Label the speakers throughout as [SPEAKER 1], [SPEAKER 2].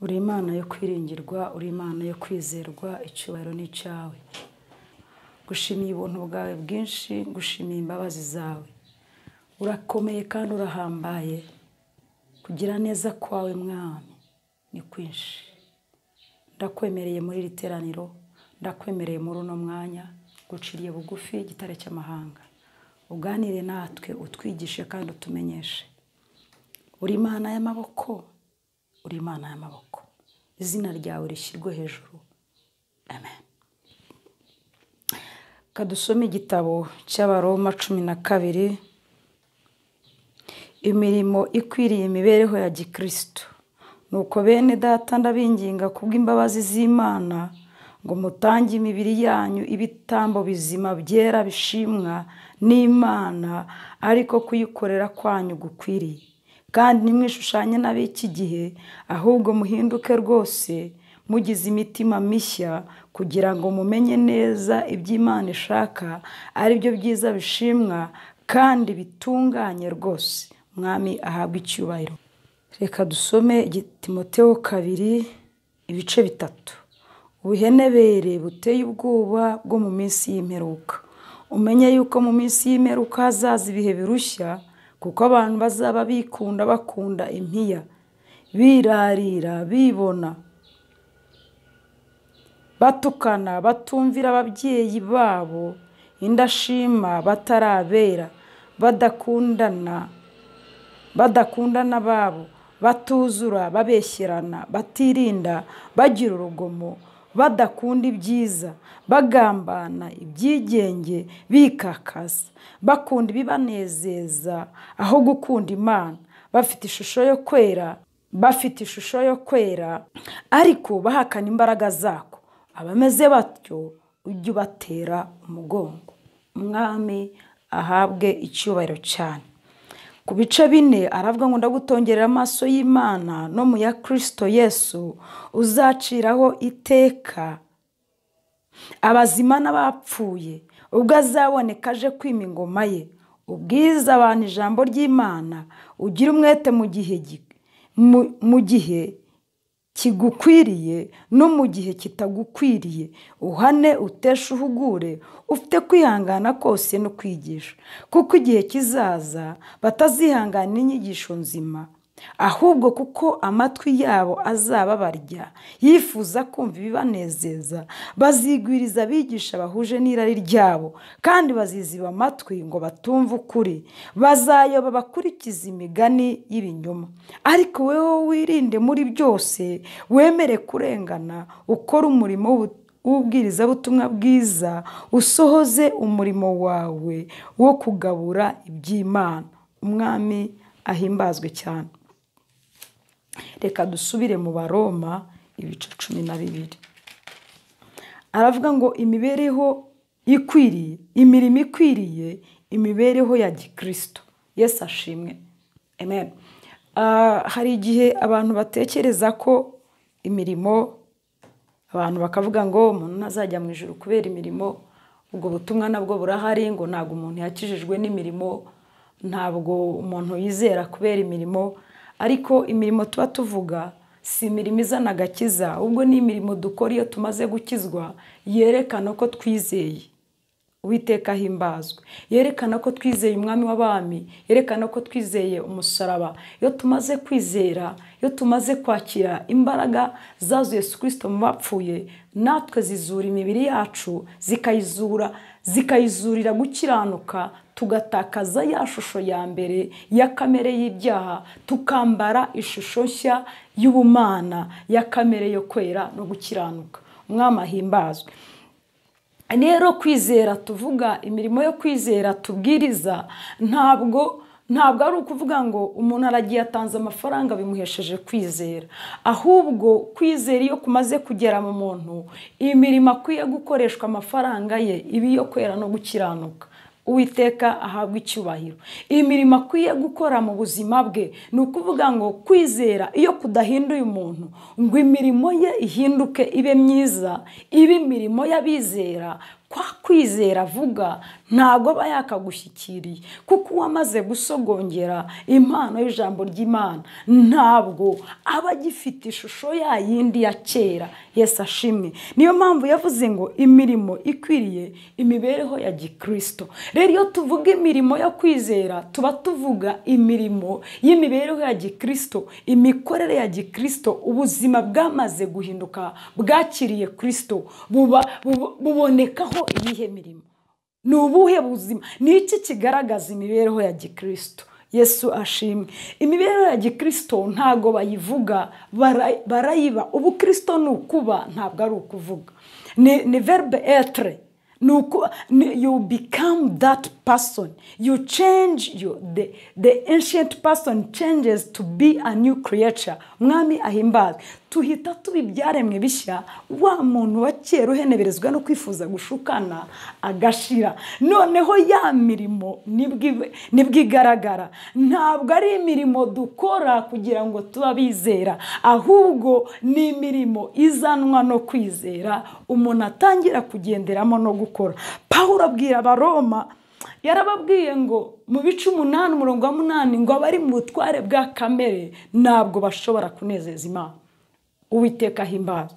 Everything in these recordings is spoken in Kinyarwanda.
[SPEAKER 1] uri imana yo kwiringirwa uri imana yo kwizerwa icyubahiro ni icyawe. Gushimiye ubuntu bwawe bwinshi gushimiye imbabazi zawe. Urakomeye kandi urahambaye. Kugira neza kwawe mwami ni kwinshi. Ndakwemereye muri iri teraniro ndakwemereye muri uno mwanya. Guciriye bugufi igitare cy'amahanga. Uganire natwe utwigishe kandi utumenyeshe. Uri imana y'amaboko uri imana y'amaboko. Izina ryawe rishyirwe hejuru. Amen. Kadusome igitabo cy'abaroma cumi na kabiri. Imirimo ikwiriye imibereho ya gikristo. Nuko bene data ndabinginga kubw'imbabazi z'imana ngo mutange imibiri yanyu ibitambo bizima byera bishimwa n'imana ariko kuyikorera kwanyu gukwiriye. Kandi ntimwishushanye n'ab'iki gihe ahubwo muhinduke rwose mugize imitima mishya kugira ngo mumenye neza iby'imana ishaka ari byo byiza bishimwa kandi bitunganye rwose. Mwami ahabwa icyubahiro. Reka dusome Timoteyo kabiri ibice bitatu. Ubuhenebere buteye ubwoba bwo mu minsi y'imperuka. Umenye yuko mu minsi y'imperuka hazaza ibihe birushya kuko abantu bazaba bikunda bakunda impiya birarira bibona batukana batumvira ababyeyi babo indashima batarabera badakundana badakundana babo batuzura babeshyerana batirinda bagira urugomo badakunda ibyiza bagambana ibyigenge bikakaza bakunda ibibanezeza aho gukunda imana. Bafite ishusho yo kwera bafite ishusho yo kwera ariko bahakana imbaraga zako. Abameze batyo ujye ubatera umugongo. Umwami ahabwe icyubahiro cyane. Ku bice bine aravuga ngo ndagutongerera amaso y'imana no mu ya kirisito yesu uzaciraho iteka. Abazima n'abapfuye ubwo azaboneka aje kwima ingoma ye. Ubwiza abantu ijambo ry'imana ugire umwete mu gihe mu gihe kigukwiriye no mu gihe kitagukwiriye. Uhane uteshe uhugure ufite kwihangana kose no kwigisha. Kuko igihe kizaza batazihangana inyigisho nzima ahubwo kuko amatwi yabo azaba barya yifuza kumva ibibanezeza bazigwiriza abigisha bahuje n'irari ryabo kandi baziziba amatwi ngo batumve ukuri bazayoba bakurikiza imigani y'ibinyoma. Ariko wowe wirinde muri byose wemere kurengana ukore umurimo w'ubwirizabutumwa bwiza usohoze umurimo wawe wo kugabura iby'imana. Umwami ahimbazwe cyane. Reka dusubire mu baroma ibice cumi na bibiri. Aravuga ngo imibereho ikwiriye imirimo ikwiriye imibereho ya gikirisito yesi ashimwe. Amen. Hari igihe abantu batekereza ko imirimo abantu bakavuga ngo umuntu ntazajya mu ijoro kubera imirimo ubwo butumwa nabwo burahari ngo ntabwo umuntu yakijijwe n'imirimo ntabwo umuntu yizera kubera imirimo ariko imirimo tuba tuvuga si imirimo izana agakiza ahubwo ni imirimo dukora iyo tumaze gukizwa yerekana ko twizeye. Uwiteka ahimbazwe. Yerekana ko twizeye umwami w'abami yerekana ko twizeye umusaraba. Iyo tumaze kwizera iyo tumaze kwakira imbaraga zazuye Yesu kirisito mu bapfuye natwe zizura imibiri yacu zikayizura zikayizurira gukiranuka tugatakaza ya shusho ya mbere ya kamere y'ibyaha tukambara ishusho nshya y'ubumana ya kamere yo kwera no gukiranuka. Umwami ahimbazwe. Rero kwizera tuvuga imirimo yo kwizera tubwiriza ntabwo ntabwo ari ukuvuga ngo umuntu aragiye atanze amafaranga bimuhesheje kwizera. Ahubwo kwizera iyo kumaze kugera mu muntu imirimo akwiye gukoreshwa amafaranga ye iba iyo kwera no gukiranuka. Uwiteka ahabwa icyubahiro. Iyi mirimo akwiye gukora mu buzima bwe ni ukuvuga ngo kwizera iyo kudahinduye umuntu ngo imirimo ye ihinduke ibe myiza ibe imirimo y'abizera kwa kwizera avuga ntabwo aba yakagushyikiriye kuko uwamaze gusogongera impano y'ijambo ry'imana ntabwo aba agifite ishusho ya yindi ya kera. Yesi ashimwe niyo mpamvu yavuze ngo imirimo ikwiriye imibereho ya gikirisito rero iyo tuvuga imirimo yo kwizera tuba tuvuga imirimo y'imibereho ya gikirisito imikorere ya gikirisito ubuzima bwamaze guhinduka bwakiriye kirisito bubonekaho iyihe mirimo? Ni ubuhe buzima? Ni iki kigaragaza imibereho ya gikirisito yesu ashimwe. Imibereho ya gikirisito ntabwo bayivuga barayiba. Ubu kirisito ni ukuba ntabwo ari ukuvuga. Ni verbe uko you become that person. You change you the, the ancient person changes to be a new creature. Mwami ahimbaze tuhita tuba ibyaremwe bishya. Wa muntu wa kera uheneberezwa no kwifuza gushukana agashira. Noneho ya mirimo ni bwo igaragara ntabwo ari imirimo dukora kugira ngo tuba bizera. Ahubwo ni imirimo izanwa no kwizera. Umuntu atangira kugenderamo no gukora pawuro abwira abaroma yarababwiye ngo mu bice umunani umurongo wa munani ngo abari mu butware bwa kamere ntabwo bashobora kunezeza imana. Uwiteka ahimbaza.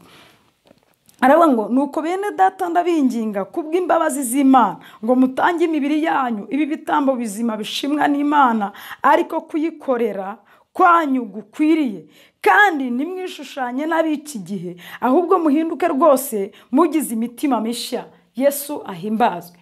[SPEAKER 1] Aravuga ngo nuko bene data ndabinginga kubw'imbabazi z'imana ngo mutange imibiri yanyu ibi bitambo bizima bishimwa n'imana ariko kuyikorera kwanyu gukwiriye kandi nimwishushanye n'ab'iki gihe ahubwo muhinduke rwose mugize imitima mishya. Yesu ahimbazwe.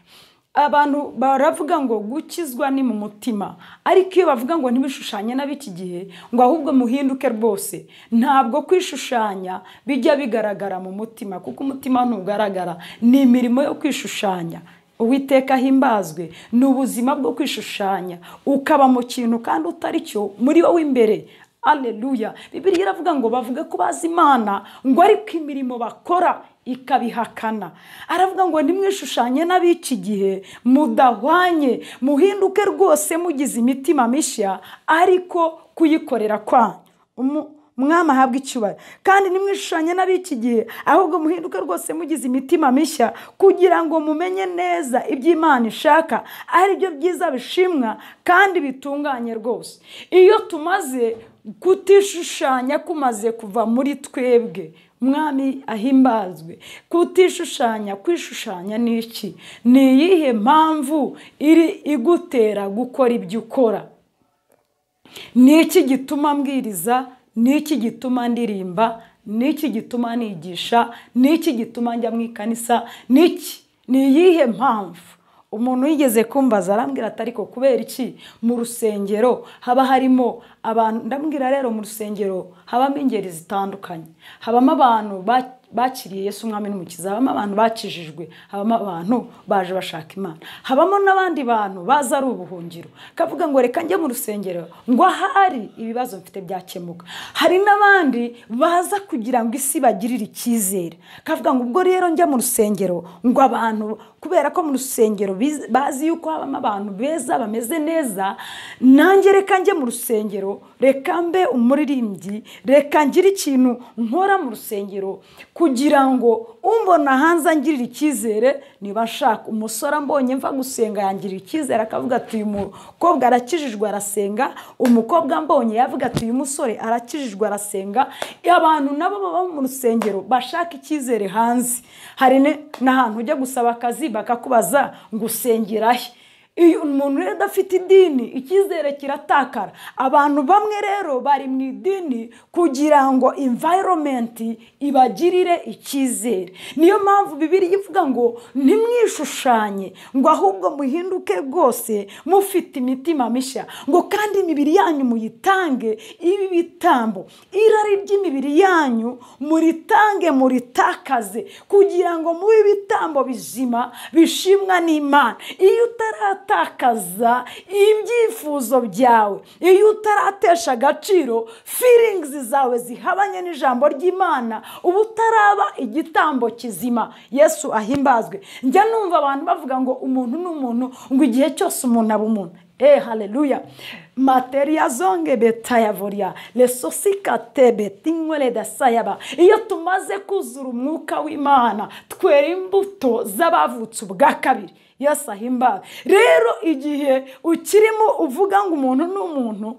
[SPEAKER 1] Abantu baravuga ngo gukizwa ni mu mutima ariko iyo bavuga ngo ntibishushanye n'ab'iki gihe ngo ahubwo muhinduke rwose ntabwo kwishushanya bijya bigaragara mu mutima kuko umutima ntugaragara. Ni imirimo yo kwishushanya. Uwiteka ahimbazwe ni ubuzima bwo kwishushanya. Ukaba mu kintu kandi utari cyo muri wowe imbere. Aleluya bibiri iravuga ngo bavuge ko bazi imana ngo ariko imirimo bakora ikabihakana. Aravuga ngo nimwishushanye n'ab'iki gihe mudahwanye muhinduke rwose mugize imitima mishya ariko kuyikorera kwanyu umwami ahabwa icyubahiro kandi nimwishushanye n'ab'iki gihe ahubwo muhinduke rwose mugize imitima mishya kugira ngo mumenye neza ibyo imana ishaka ari byo byiza bishimwa kandi bitunganye rwose. Iyo tumaze kutishushanya kumaze kuva muri twebwe umwami ahimbazwe. Kutishushanya kwishushanya ni iki? Ni iyihe mpamvu iri igutera gukora ibyo ukora? Ni iki gituma mbwiriza? Ni iki gituma ndirimba? Ni iki gituma nigisha? Ni iki gituma njya mu ikanisa? Ni iki? Ni iyihe mpamvu? Umuntu yigeze kumbaza arambwira ati ariko kubera iki? Mu rusengero haba harimo abantu ndambwira rero mu rusengero habamo ingeri zitandukanye. Habamo abantu bakiriye Yesu umwami n'umukiza habamo abantu bakijijwe habamo abantu baje bashaka imana. Habamo n'abandi bantu baza ari ubuhungiro. Kavuga ngo reka njye mu rusengero ngo ahari ibibazo mfite byakemuka. Hari n'abandi baza kugira ngo isi bagirire icyizere. Kavuga ngo ubwo rero njya mu rusengero ngo abantu kubera ko mu rusengero bazi yuko habamo abantu beza bameze neza nanjye reka njye mu rusengero reka mbe umuririmbyi reka ngire ikintu nkora mu rusengero kugira ngo umbona hanze angirira icyizere niba ashaka. Umusore ambonye mva gusenga yangirira icyizere akavuga ati uyu mukobwa arakijijwe arasenga. Umukobwa mbonye yavuga ati uyu musore arakijijwe arasenga. Abantu nabo baba mu rusengero bashaka icyizere hanze. Hari n'ahantu ujya gusaba akazi bakakubaza ngo usengerahe iyo umuntu rero adafite idini icyizere kiratakara. Abantu bamwe rero bari mu idini kugira ngo imvayiromenti ibagirire icyizere. Niyo mpamvu bibiri ivuga ngo ntimwishushanye ngo ahubwo muhinduke rwose mufite imitima mishya. Ngo kandi imibiri yanyu muyitange ibi bitambo irari ry'imibiri yanyu muritange muritakaze kugira ngo mube ibitambo bizima bishimwa n'imana. Iyo utaratakaza ibyifuzo byawe. Iyo utaratesha agaciro firingizi zawe zihabanye n'ijambo ry'imana uba utaraba igitambo kizima. Yesu ahimbazwe. Njya numva abantu bavuga ngo umuntu ni umuntu ngo igihe cyose umuntu aba umuntu. Eh, haleluya materia zonge betayavoria lesosikate betinywele dasayaba iyo tumaze kuzura umwuka w'imana twera imbuto z'abavutse ubwa kabiri. Yesu ahimbawe rero igihe ukirimo uvuga ngo umuntu ni umuntu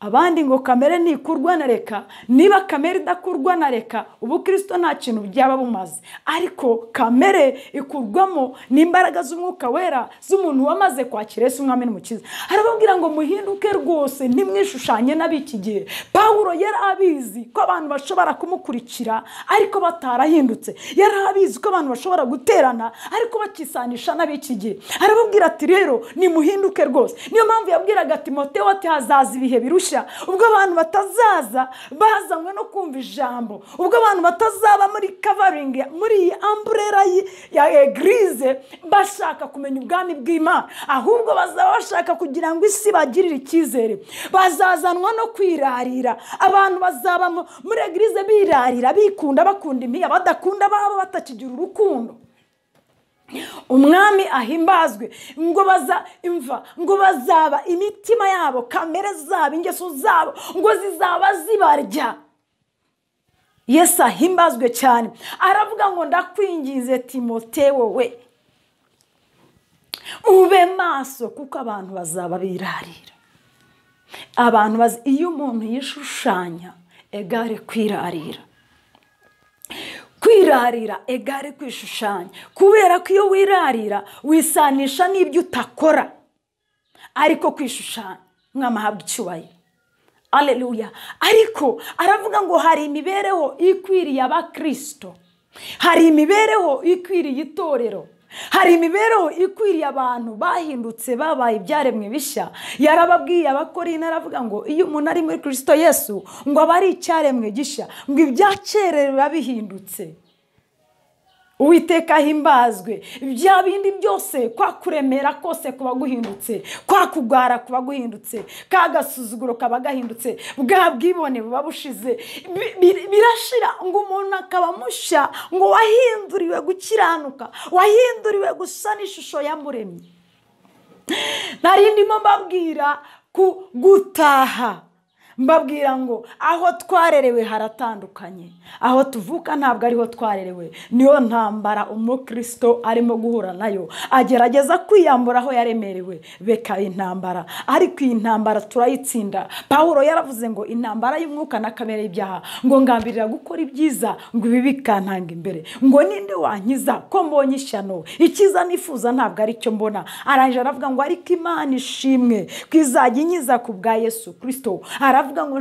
[SPEAKER 1] abandi ngo kamere ntikurwa na reka niba kamere idakurwa na reka ubu kirisito nta kintu byaba bumaze. Ariko kamere ikurwamo n'imbaraga z'umwuka wera z'umuntu wamaze kwakira ese umwami n'umukiza. Arababwira ngo muhinduke rwose ntimwishushanye n'ab'iki gihe. Pawuro yari abizi ko abantu bashobora kumukurikira ariko batarahindutse. Yari abizi ko abantu bashobora guterana ariko bakisanisha n'ab'iki gihe. Arababwira ati rero nimuhinduke rwose. Niyo mpamvu yabwiraga ati hazaza ibihe birushya ubwo abantu batazaza bazanywe no kumva ijambo ubwo abantu batazaba muri kavaringi muri iyi amburera ya egirize bashaka kumenya ubwami bw'imana. Ahubwo bazaba bashaka kugira ngo isi bagirire icyizere. Bazazanwa no kwirarira. Abantu bazaba muri egirize birarira bikunda bakunda impiya badakunda baba batakigira urukundo. Umwami ahimbazwe ngo baza imva ngo bazaba imitima yabo kamere zabo ingeso zabo ngo zizaba zibarya. Yesu ahimbazwe cyane. Aravuga ngo ndakwingize timote wowe. Ube maso kuko abantu bazaba birarira. Abantu bazi iyo umuntu yishushanya egare kwirarira. Kwirarira egare kwishushanya. Kubera ko iyo wirarira wisanisha n'ibyo utakora. Ariko kwishushanya mwamahabwa icyubahiro. Aleluya ariko aravuga ngo hari imibereho ikwiriye abakirisito hari imibereho ikwiriye itorero. Hari imibereho ikwiriye abantu bahindutse babaye ibyaremwe bishya. Yarababwiye abakorina aravuga ngo iyo umuntu ari muri kirisito yesu ngo aba ari icyaremwe gishya ngo ibya biba bihindutse. Uwiteka ahimbazwe. Bya bindi byose kwa kuremera kose kuba guhindutse kwa kugara kuba guhindutse ka gasuzuguro kaba gahindutse bwa bwibone buba bushize. Birashira ngo umuntu akaba mushya ngo wahinduriwe gukiranuka wahinduriwe gusa n'ishusho yamuremye ndimo mbabwira gutaha. Mbabwira ngo aho twarerewe haratandukanye. Aho tuvuka ntabwo ariho twarerewe. Niyo ntambara umukirisito arimo guhura na yo. Agerageza kwiyambura aho yaremerewe. Beka intambara. Ariko iyi ntambara turayitsinda. Paul yaravuze ngo intambara y'umwuka na kamere y'ibyaha. Ngo ngambirira gukora ibyiza ngo ibi bikantanga imbere. Ngo ninde wankiza ko mbonye ishyano? Icyiza nifuza ntabwo ari cyo mbona. Arangije aravuga ngo ariko imana ishimwe ko izajya inkiza ku bwa yesu kirisito aravuga ngo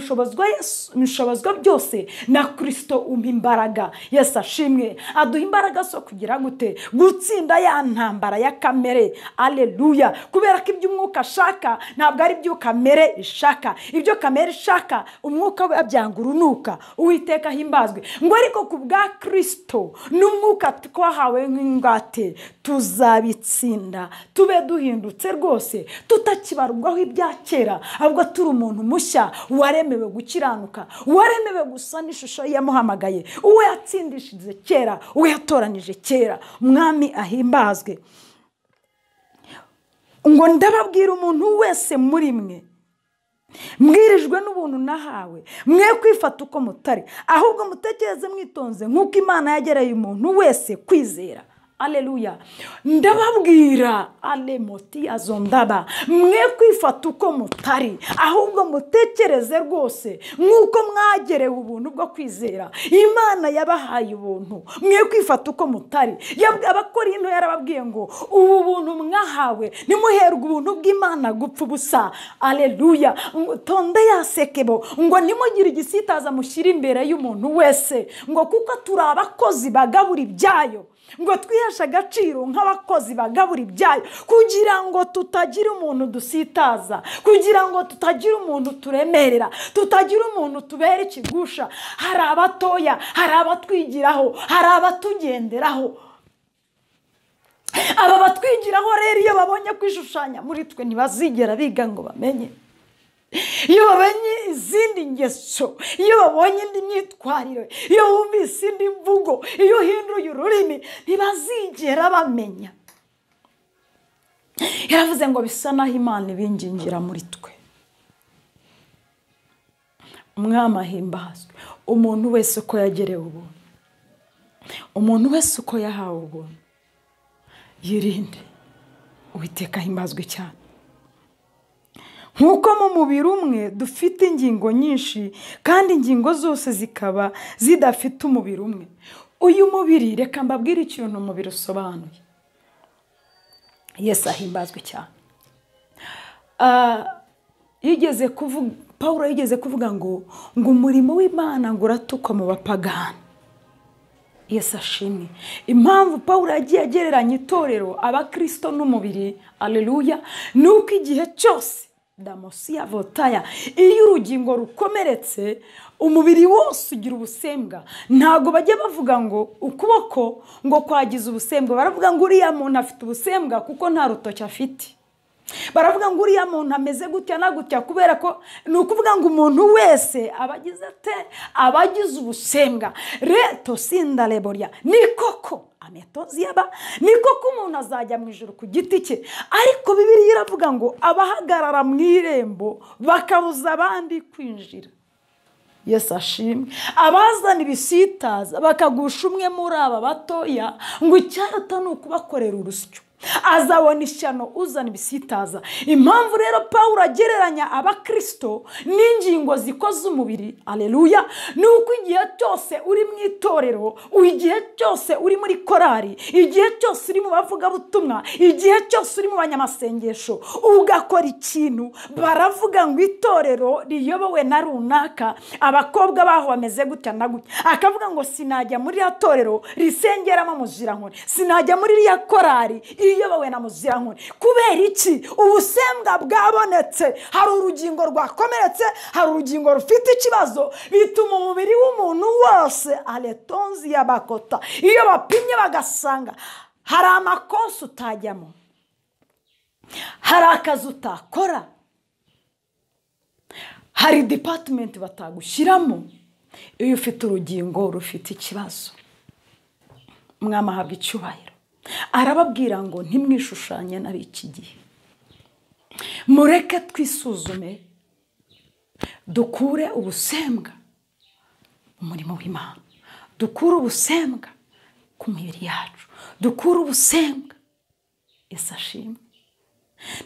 [SPEAKER 1] nshobozwa byose na kirisito umpa imbaraga. Yesu ashimwe. Aduha imbaraga zo kugira gute gutsinda ya ntambara ya kamere. Aleluya kubera ko ibyo umwuka ashaka ntabwo ari ibyo kamere ishaka. Ibyo kamere ishaka umwuka we abyanga urunuka. Uwiteka ahimbazwe. Ngo ariko ku bwa kirisito n'umwuka twahawe nk'ingwate tuzabitsinda. Tube duhindutse rwose tutakibarwaho ibya kera. Ahubwo turi umuntu mushya waremewe gukiranuka waremewe gusa n'ishusho yamuhamagaye uwo yatsindishije kera uwo yatoranije kera umwami ahimbazwe. Ngo ndababwira umuntu wese muri mwe mbwirijwe n'ubuntu nahawe mwe kwifata uko mutari. Ahubwo mutekereze mwitonze nk'uko imana yagereye umuntu wese kwizera. Aleluya ndababwira alemoti ndaba mwe kwifata uko mutari. Ahubwo mutekereze rwose. Nk'uko mwagerewe ubuntu bwo kwizera. Imana yabahaye ubuntu. Mwe kwifata uko mutari. Abakora ino yarababwiye ngo ubu buntu mwahawe. Nimuherwe ubuntu bw'imana gupfa ubusa. Aleluya tonde yasekebo ngo nimugire igisitaza mushyire imbere y'umuntu wese. Ngo kuko turi abakozi bagabura ibyayo. Ngo twiheshe agaciro nk'abakozi bagabura ibyayo kugira ngo tutagira umuntu dusitaza kugira ngo tutagira umuntu turemerera tutagira umuntu tubera ikigusha. Hari abatoya hari abatwigiraho hari abatugenderaho. Aba batwigiraho rero iyo babonye kwishushanya muri twe ntibazigera biga ngo bamenye. Iyo babonye izindi ngeso iyo babonye indi myitwarire iyo bumvise indi mvugo iyo uhinduye ururimi ntibazigera bamenya. Yaravuze ngo bisa naho imana ibingingira muri twe. Umwami ahimbazwe. Umuntu wese uko yagerewe ubuntu. Umuntu wese uko yahawe ubuntu. Yirinde. Uwiteka ahimbazwe cyane. Nk'uko mu mubiri umwe dufite ingingo nyinshi kandi ingingo zose zikaba zidafite umubiri umwe. Uyu mubiri reka mbabwire ikintu umubiri usobanuye. Yesi ahimbazwe cyane. Yigeze kuvuga paul yigeze kuvuga ngo ngo umurimo w'imana ngo uratukwa mu bapagani. Yesi ashimwe. Impamvu paul yagiye agereranya itorero abakirisito n'umubiri aleluya ni uko igihe cyose damosiya votaya. Iyo urugingo rukomeretse umubiri wose ugira ubusembwa. Ntabwo bajya bavuga ngo ukuboko ngo kwagize ubusembwa. Baravuga ngo uriya muntu afite ubusembwa kuko nta rutoki afite. Baravuga ngo uriya muntu ameze gutya na gutya kubera ko ni ukuvuga ngo umuntu wese aba agize ate? Aba agize ubusembwa. Reto sindareborya ni koko. Ametozi yaba ni koko umuntu azajya mu ijoro ku giti cye. Ariko bibiriya iravuga ngo abahagarara mu irembo bakabuza abandi kwinjira. Yesi ashimwe. Abazana ibisitaza bakagusha umwe muri aba batoya ngo icyaruta ni ukubakorera urusyo. Azabona ishyano uzana ibisitaza impamvu rero paul agereranya abakirisito n'ingingo zikoze umubiri. Aleluya ni uko igihe cyose uri mu itorero igihe cyose uri muri korari igihe cyose uri mu bavugabutumwa igihe cyose uri mu banyamasengesho ugakora ikintu baravuga ngo itorero riyobowe na runaka. Abakobwa baho bameze gutya na gutya. Akavuga ngo sinajya muri iriya torero risengeramo muzirankoni sinajya muri iriya korari iyobowe na muzirankoni kubera iki? Ubusembwa bwabonetse. Hari urugingo rwakomeretse hari urugingo rufite ikibazo. Bituma umubiri w'umuntu wose aretonzi y'abakota. Iyo bapimye bagasanga hari amakosa utajyamo hari akazi utakora? Hari dipatimenti batagushyiramo? Iyo ufite urugingo rufite ikibazo mwamahabwa icyubahiro. Arababwira ngo ntimwishushanye n'ab'iki gihe. Mureke twisuzume. Dukure ubusembwa umurimo w'imana. Dukure ubusembwa ku mibiri yacu. Dukure ubusembwa. Ese ashimwe?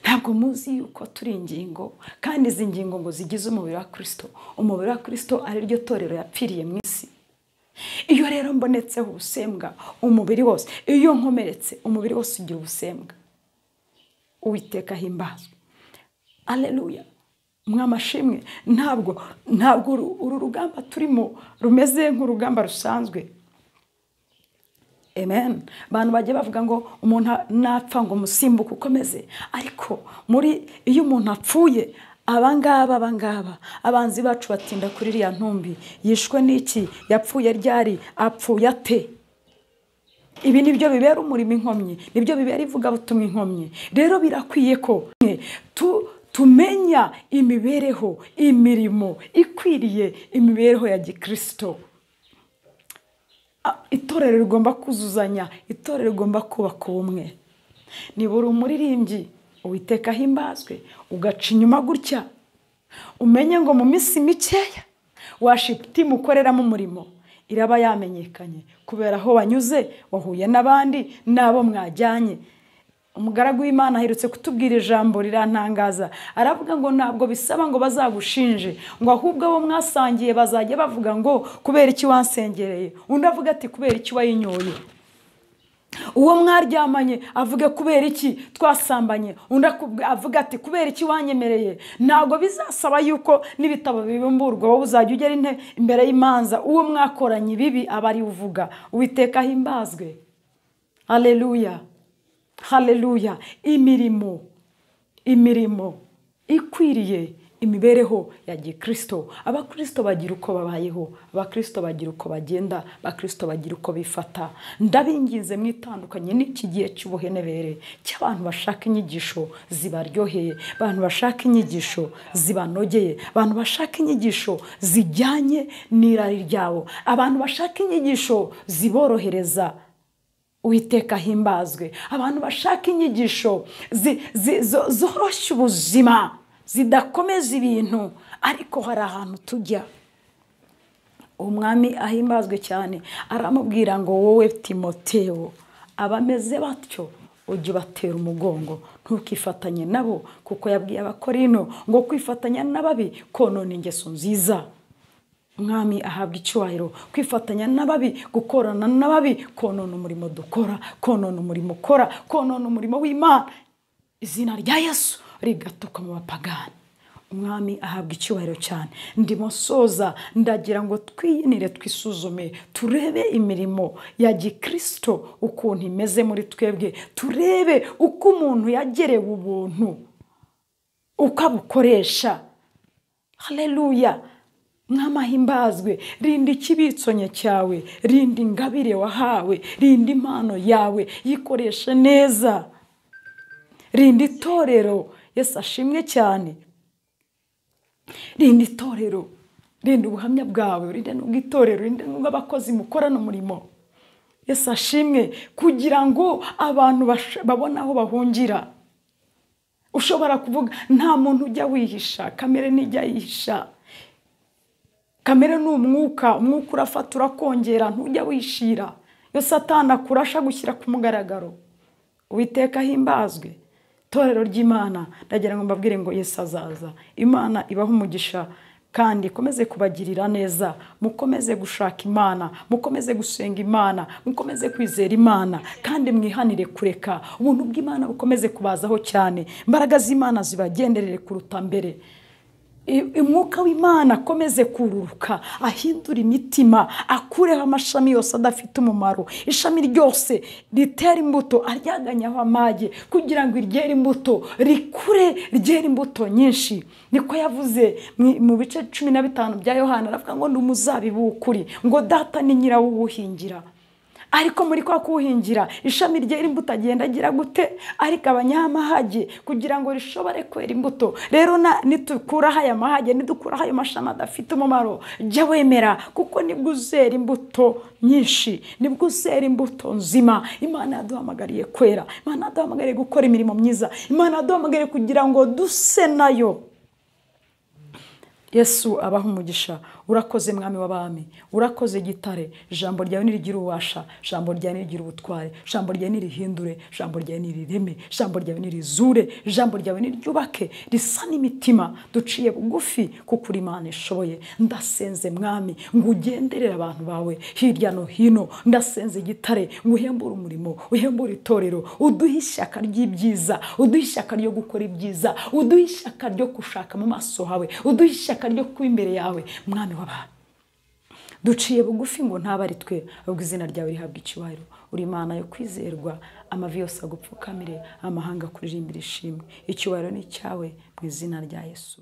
[SPEAKER 1] Ntabwo muzi yuko turi ingingo kandi izi ngingo ngo zigize umubiri wa kirisito umubiri wa kirisito ari ryo torero yapfiriye mu isi. Iyo rero mbonetseho ubusembwa umubiri wose iyo nkomeretse umubiri wose ugira ubusembwa. Uwiteka himbazwa aleluya mwamashimwe ntabwo ntabwo uru rugamba turimo rumeze nk'urugamba rusanzwe. Amen. Abantu bajya bavuga ngo umuntu napfa ngo musimbuke ukomeze. Ariko muri iyo umuntu apfuye abangaba abangaba. Abanzi bacu batinda kuri iriya ntumbi. Yishwe n'iki? Yapfuye ryari? Apfuye ate? Ibi ni byo bibera umurimo inkomyi. Nibyo bibera ivugabutumwa inkomyi. Rero birakwiye ko tumenya imibereho imirimo ikwiriye imibereho ya gikirisito itorero rigomba kuzuzanya. Itorero rigomba kubaka ubumwe. Niba uri umuririmbyi uwiteka ahimbazwe ugaca inyuma gutya. Umenye ngo mu minsi mikeya washiputi mukoreramo umurimo iraba yamenyekanye. Kubera aho wanyuze wahuye n'abandi n'abo mwajyanye. Umugaragu w'imana aherutse kutubwira ijambo rirantangaza. Aravuga ngo ntabwo bisaba ngo bazagushinje. Ngo ahubwo abo mwasangiye bazajya bavuga ngo kubera iki wansengereye undi avuga ati kubera iki wayinyoye? Uwo mwaryamanye avuga kubera iki twasambanye? Undi avuga ati kubera iki wanyemereye? Ntabwo bizasaba yuko n'ibitabo bibumburwa wowe uzajya ugera imbere y'imanza. Uwo mwakoranye ibibi aba ari uvuga. Witeka himbazwe hareruya hareruya imirimo. Imirimo. Ikwiriye imibereho ya gikirisito abakirisito bagira uko babayeho abakirisito bagira uko bagenda abakirisito bagira uko bifata. Ndabingize mwitandukanye n'iki gihe cy'ubuhenebere. Cy'abantu bashaka inyigisho zibaryoheye abantu bashaka inyigisho zibanogeye abantu bashaka inyigisho zijyanye n'irari ryabo abantu bashaka inyigisho ziborohereza uwiteka ahimbazwe abantu bashaka inyigisho zoroshya ubuzima. Zidakomeza ibintu ariko hari ahantu tujya. Umwami ahimbazwe cyane aramubwira ngo wowe timoteo abameze batyo ujye ubatera umugongo. Ntukifatanye nabo kuko yabwiye abakorino ngo kwifatanya n'ababi konona ingeso nziza. Umwami ahabwa icyubahiro kwifatanya n'ababi gukorana n'ababi konona umurimo dukora konona umurimo ukora konona umurimo w'imana. Izina rya yesu. Rigatuka mu bapagani umwami ahabwa icyubahiro cyane. Ndimo soza ndagira ngo twiyinire twisuzume turebe imirimo ya gikirisito ukuntu imeze muri twebwe. Turebe uko umuntu yagerewe ubuntu uko abukoresha. Hareruya mwamahimbazwe rinda ikibitsonye cyawe rinda ingabire wahawe rinda impano yawe yikoreshe neza. Rinda itorero Yesu ashimwe cyane. Rinda itorero rinda ubuhamya bwawe rinda n'ubw'itorero rinda n'ubw'abakozi mukorana umurimo. Yesu ashimwe kugira ngo abantu babone aho bahungira. Ushobora kuvuga nta muntu ujya wihisha kamere ntijya yihisha. Kamere ni umwuka umwuka urafata urakongera ntujya wishira. Iyo satana akurasha gushyira ku mugaragaro. Uwiteka ahimbazwe. Itorero ry'imana. Ndagira ngo mbabwire ngo yesu azaza. Imana ibaha umugisha kandi ikomeze kubagirira neza. Mukomeze gushaka imana. Mukomeze gusenga imana. Mukomeze kwizera imana. Kandi mwihanire kureka ubuntu bw'imana bukomeze kubazaho cyane. Imbaraga z'imana zibagenderere kuruta mbere. Umwuka w'imana akomeze kururuka ahindura imitima akureho amashami yose adafite umumaro. Ishami ryose ritera imbuto aryaganyaho amage kugira ngo iryere imbuto rikure ryere imbuto nyinshi. Niko yavuze mu- bice cumi na bitanu bya yohana aravuga ngo ni umuzabibu w'ukuri ngo data ni nyirawo uwuhingira. Ariko muri kwa kuwuhingira ishami ryera imbuto agenda agira gute? Ariko abanyamahage kugira ngo rishobore kwera imbuto. Rero nitukuraho aya mahage nidukuraho ayo mashami adafite umumaro. Jya wemera kuko ni bwo uzera imbuto nyinshi ni bwo uzera imbuto nzima. Imana yaduhamagariye kwera. Imana yaduhamagariye gukora imirimo myiza. Imana yaduhamagariye kugira ngo duse na yo. Yesu abaha umugisha. Urakoze mwami w'abami. Urakoze gitare. Ijambo ryawe nirigira ububasha. Ijambo ryawe nirigira ubutware. Ijambo ryawe nirihindure. Ijambo ryawe nirireme ijambo ryawe nirizure ijambo ryawe niryubake risa n'imitima. Duciye bugufi kuko uri imana ishoboye. Ndasenze mwami. Ngo ugenderere abantu bawe. Hirya no hino. Ndasenze gitare. Ngo uhembure umurimo. Uhembure itorero. Uduhe ishyaka ry'ibyiza. Uduhe ishyaka ryo gukora ibyiza. Uduhe ishyaka ryo gushaka mu maso hawe. Uduhe ishyaka ryo kuba imbere yawe. Mwami w'abantu duciye bugufi ngo ntabe ari twe ahubwo izina ryawe rihabwa icyubahiro uri imana yo kwizerwa amavi yose agupfukamire amahanga kuririmbira ishimwe icyubahiro ni icyawe mu izina rya yesu.